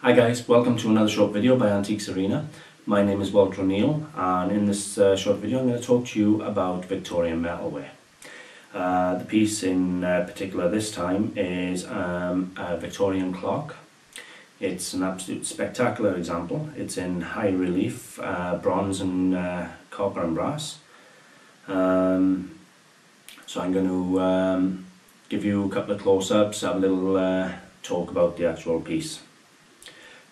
Hi guys, welcome to another short video by Antiques Arena. My name is Walter O'Neill and in this uh, short video I'm going to talk to you about Victorian metalware. Uh, the piece in uh, particular this time is um, a Victorian clock. It's an absolute spectacular example. It's in high relief, uh, bronze and uh, copper and brass. Um, so I'm going to um, give you a couple of close-ups, have a little uh, talk about the actual piece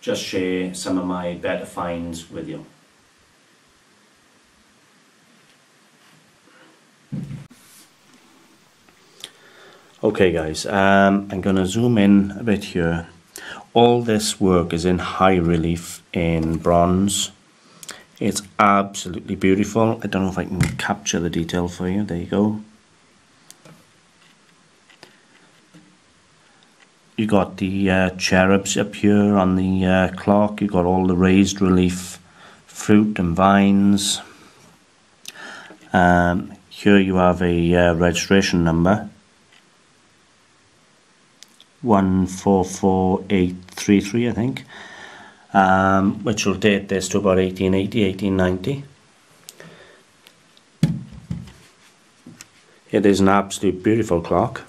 just share some of my better finds with you. Okay guys, um, I'm to zoom in a bit here. All this work is in high relief in bronze. It's absolutely beautiful. I don't know if I can capture the detail for you. There you go. You got the uh, cherubs up here on the uh, clock, you got all the raised relief fruit and vines. Um, here you have a uh, registration number. 144833 I think. Um, which will date this to about 1880 1890 it is an absolute beautiful clock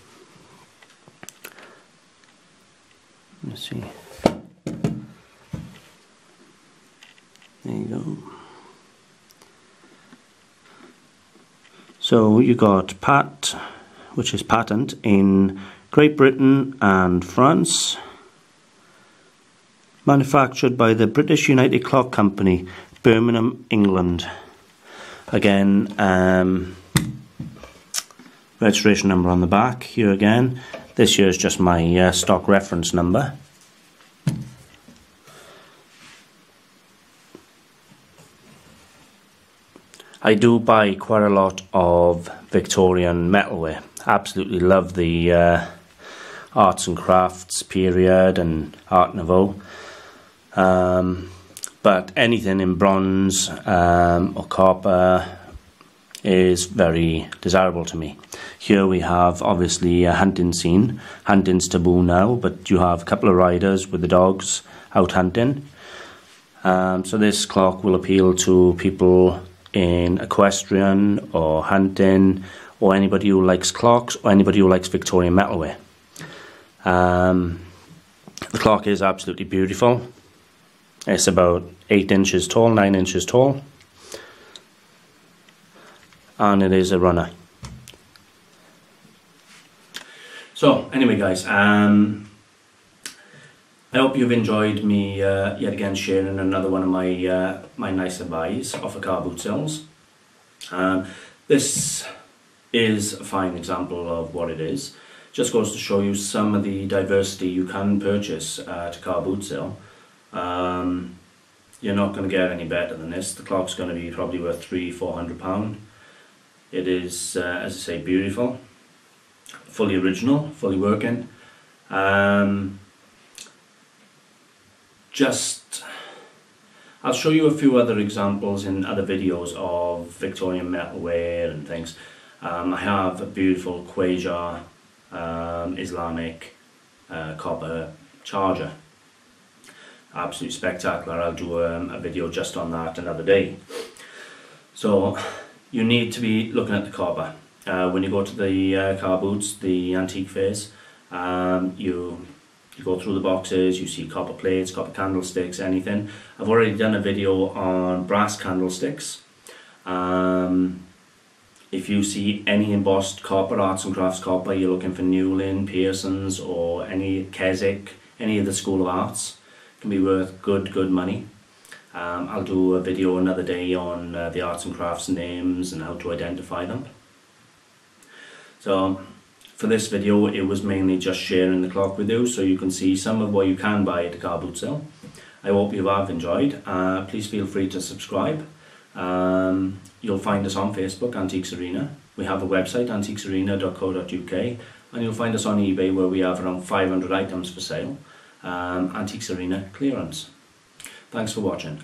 see. There you go. So you got PAT, which is patent in Great Britain and France, manufactured by the British United Clock Company, Birmingham, England. Again, um, registration number on the back here again this here is just my uh, stock reference number. I do buy quite a lot of Victorian metalware. Absolutely love the uh, arts and crafts period and Art Nouveau. Um, but anything in bronze um, or copper is very desirable to me. Here we have obviously a hunting scene. Hunting's taboo now, but you have a couple of riders with the dogs out hunting. Um, so this clock will appeal to people in equestrian or hunting or anybody who likes clocks or anybody who likes Victorian metalware. Um, the clock is absolutely beautiful. It's about 8 inches tall, 9 inches tall. And it is a runner. So anyway guys, um, I hope you've enjoyed me uh, yet again sharing another one of my uh, my nicer buys off of car boot sales. Um, this is a fine example of what it is. Just goes to show you some of the diversity you can purchase at a car boot sale. Um, you're not going to get any better than this. The clock's going to be probably worth three, four hundred pound. It is, uh, as I say, beautiful fully original, fully working. Um, just, I'll show you a few other examples in other videos of Victorian metalware and things. Um, I have a beautiful Qajar um, Islamic uh, copper charger. Absolutely spectacular. I'll do um, a video just on that another day. So you need to be looking at the copper uh, when you go to the uh, car boots, the antique fairs, um, you you go through the boxes, you see copper plates, copper candlesticks, anything. I've already done a video on brass candlesticks. Um, if you see any embossed copper, arts and crafts copper, you're looking for Newlyn, Pearson's or any Keswick, any of the School of Arts, can be worth good, good money. Um, I'll do a video another day on uh, the arts and crafts names and how to identify them. So for this video it was mainly just sharing the clock with you so you can see some of what you can buy at the car boot sale. I hope you have enjoyed. Uh, please feel free to subscribe. Um, you'll find us on Facebook, Antiques Arena. We have a website, antiquesarena.co.uk and you'll find us on eBay where we have around 500 items for sale. Um, Antiques Arena clearance. Thanks for watching.